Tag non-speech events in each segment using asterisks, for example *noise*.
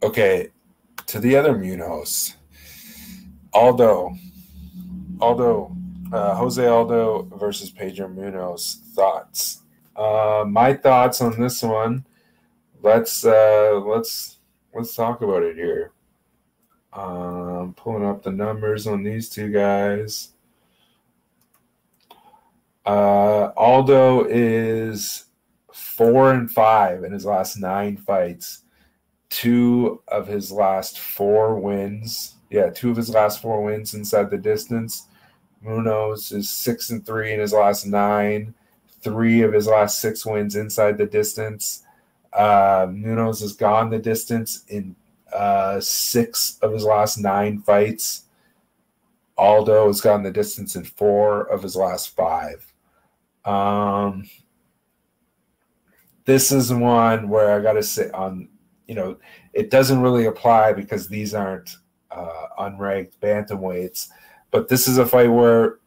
Okay, to the other Munhoz, Aldo, Aldo, uh, Jose Aldo versus Pedro Munhoz. Thoughts? Uh, my thoughts on this one. Let's uh, let's let's talk about it here. Um, pulling up the numbers on these two guys. Uh, Aldo is four and five in his last nine fights. Two of his last four wins. Yeah, two of his last four wins inside the distance. Munhoz is six and three in his last nine. Three of his last six wins inside the distance. Uh, Munhoz has gone the distance in uh, six of his last nine fights. Aldo has gone the distance in four of his last five. Um, this is one where I got to sit on, you know, it doesn't really apply because these aren't uh, unranked bantamweights. But this is a fight where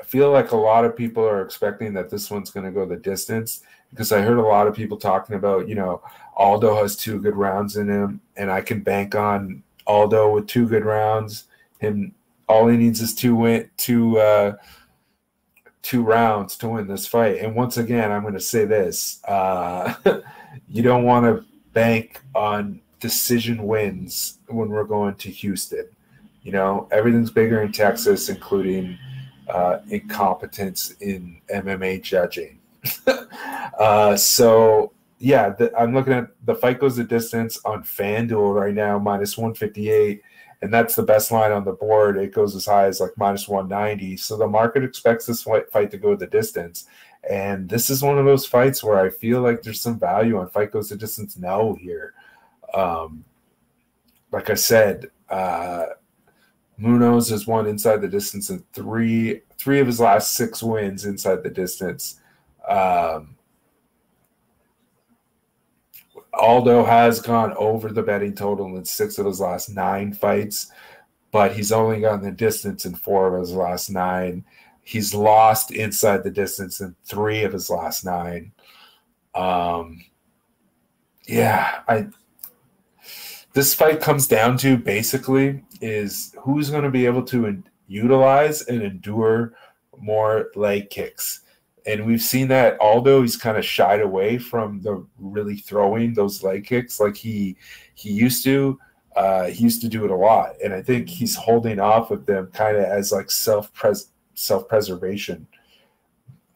I feel like a lot of people are expecting that this one's going to go the distance because I heard a lot of people talking about, you know, Aldo has two good rounds in him, and I can bank on Aldo with two good rounds. Him, all he needs is two win, two. Uh, two rounds to win this fight. And once again, I'm going to say this: uh, *laughs* you don't want to bank on decision wins when we're going to Houston. You know, everything's bigger in Texas, including uh, incompetence in MMA judging. *laughs* uh, so, yeah, the, I'm looking at the fight goes the distance on FanDuel right now, minus 158 and that's the best line on the board. It goes as high as like minus 190. So the market expects this fight to go the distance. And this is one of those fights where I feel like there's some value on fight goes the distance now here. Um, like I said, uh, Munhoz has won inside the distance in three three of his last six wins inside the distance. Um, Aldo has gone over the betting total in six of his last nine fights, but he's only gone the distance in four of his last nine. He's lost inside the distance in three of his last nine. Um, yeah, I. This fight comes down to basically is who's going to be able to utilize and endure more leg kicks and we've seen that Aldo he's kind of shied away from the really throwing those leg kicks like he he used to. Uh, he used to do it a lot, and I think he's holding off of them kind of as like self pres self preservation.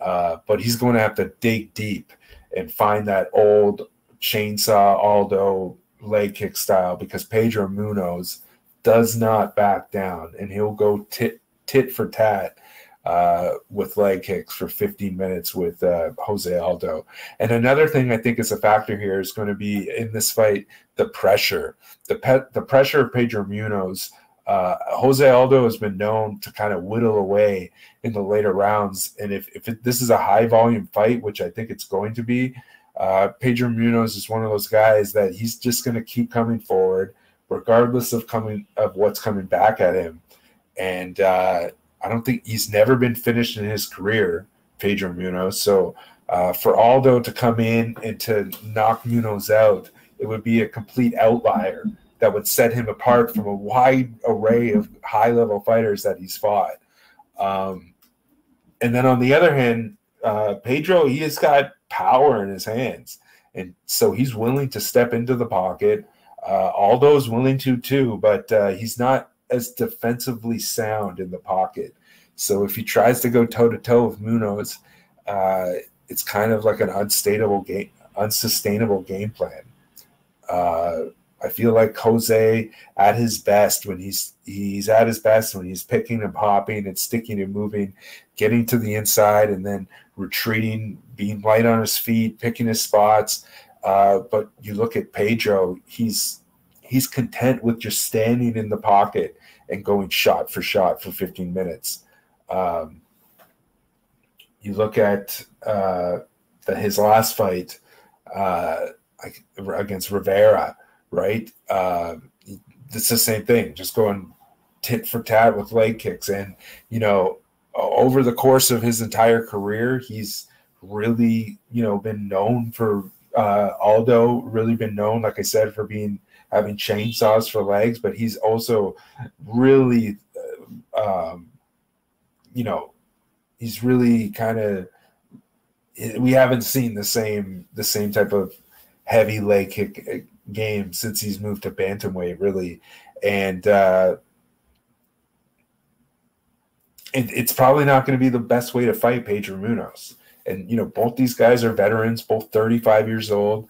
Uh, but he's going to have to dig deep and find that old chainsaw Aldo leg kick style because Pedro Munhoz does not back down, and he'll go tit tit for tat uh, with leg kicks for 15 minutes with uh, Jose Aldo. And another thing I think is a factor here is going to be in this fight the pressure, the pe- the pressure of Pedro Munhoz. Uh, Jose Aldo has been known to kind of whittle away in the later rounds, and if if it, this is a high volume fight, which I think it's going to be, uh, Pedro Munhoz is one of those guys that he's just going to keep coming forward, regardless of coming of what's coming back at him, and uh, I don't think he's never been finished in his career, Pedro Munhoz. So uh, for Aldo to come in and to knock Munhoz out, it would be a complete outlier that would set him apart from a wide array of high level fighters that he's fought. Um, and then on the other hand, uh, Pedro, he has got power in his hands. And so he's willing to step into the pocket. Uh, Aldo's willing to too, but uh, he's not as defensively sound in the pocket. So if he tries to go toe to toe with Munhoz, uh, it's kind of like an unstable game, unsustainable game plan. Uh, I feel like Jose at his best when he's he's at his best when he's picking and popping and sticking and moving, getting to the inside and then retreating, being light on his feet, picking his spots. Uh, but you look at Pedro, he's he's content with just standing in the pocket and going shot for shot for 15 minutes. Um, you look at uh, the, his last fight uh, against Rivera, right? Uh, it's the same thing, just going tit for tat with leg kicks. And, you know, over the course of his entire career, he's really, you know, been known for uh, Aldo really been known, like I said, for being having chainsaws for legs, but he's also really, uh, um, you know, he's really kind of. We haven't seen the same the same type of heavy leg kick uh, game since he's moved to bantamweight, really, and uh, it, it's probably not going to be the best way to fight Pedro Munhoz. And you know, both these guys are veterans, both 35 years old,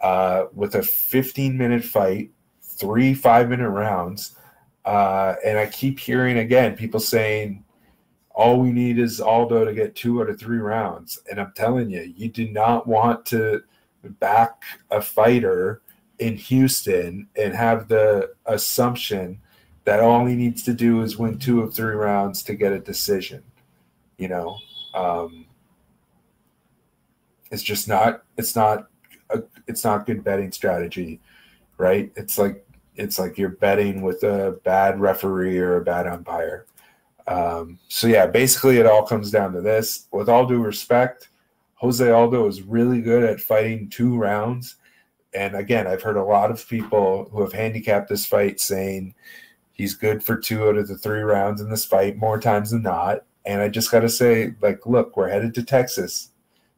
uh, with a 15 minute fight, three five minute rounds. Uh, and I keep hearing again people saying, all we need is Aldo to get two out of three rounds. And I'm telling you, you do not want to back a fighter in Houston and have the assumption that all he needs to do is win two of three rounds to get a decision. You know, um, it's just not. It's not. A, it's not good betting strategy, right? It's like it's like you're betting with a bad referee or a bad umpire. Um, so yeah, basically it all comes down to this. With all due respect, Jose Aldo is really good at fighting two rounds. And again, I've heard a lot of people who have handicapped this fight saying He's good for two out of the three rounds in this fight more times than not. And I just got to say, like, look, we're headed to Texas.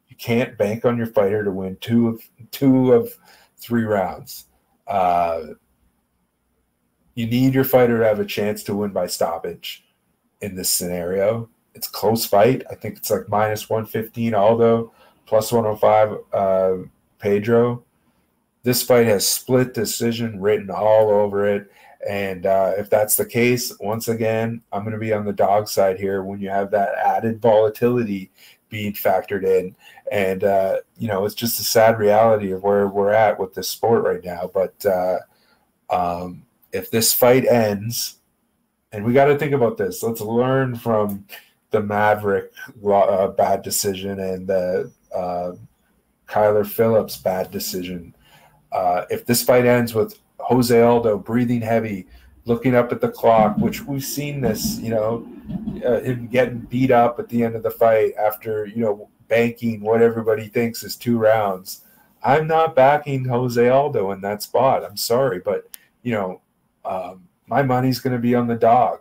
You can't bank on your fighter to win two of two of three rounds. Uh, you need your fighter to have a chance to win by stoppage in this scenario. It's close fight. I think it's like minus 115 Aldo, plus 105 uh, Pedro. This fight has split decision written all over it. And uh, if that's the case, once again, I'm going to be on the dog side here when you have that added volatility being factored in. And, uh, you know, it's just a sad reality of where we're at with this sport right now. But uh, um, if this fight ends, and we got to think about this, let's learn from the Maverick uh, bad decision and the uh, Kyler Phillips bad decision. Uh, if this fight ends with Jose Aldo breathing heavy, looking up at the clock, which we've seen this, you know, uh, him getting beat up at the end of the fight after, you know, banking what everybody thinks is two rounds. I'm not backing Jose Aldo in that spot. I'm sorry, but, you know, um, my money's going to be on the dog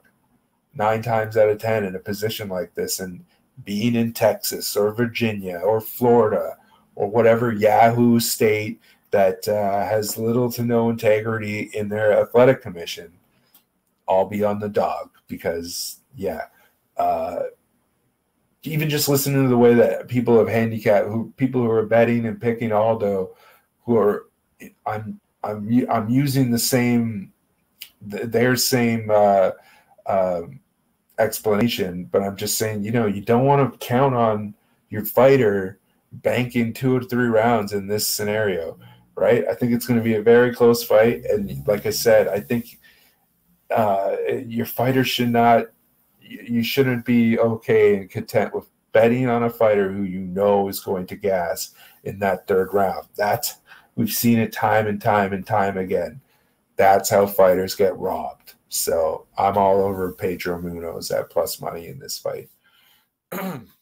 nine times out of 10 in a position like this. And being in Texas or Virginia or Florida or whatever Yahoo state that uh, has little to no integrity in their athletic commission, I'll be on the dog because, yeah, uh, even just listening to the way that people have handicapped, who people who are betting and picking Aldo, who are, I'm I'm I'm using the same, their same uh, uh, explanation, but I'm just saying, you know, you don't want to count on your fighter banking two or three rounds in this scenario right? I think it's going to be a very close fight, and like I said, I think uh, your fighter should not, you shouldn't be okay and content with betting on a fighter who you know is going to gas in that third round. That's we've seen it time and time and time again. That's how fighters get robbed. So I'm all over Pedro Munhoz at plus money in this fight. *clears throat*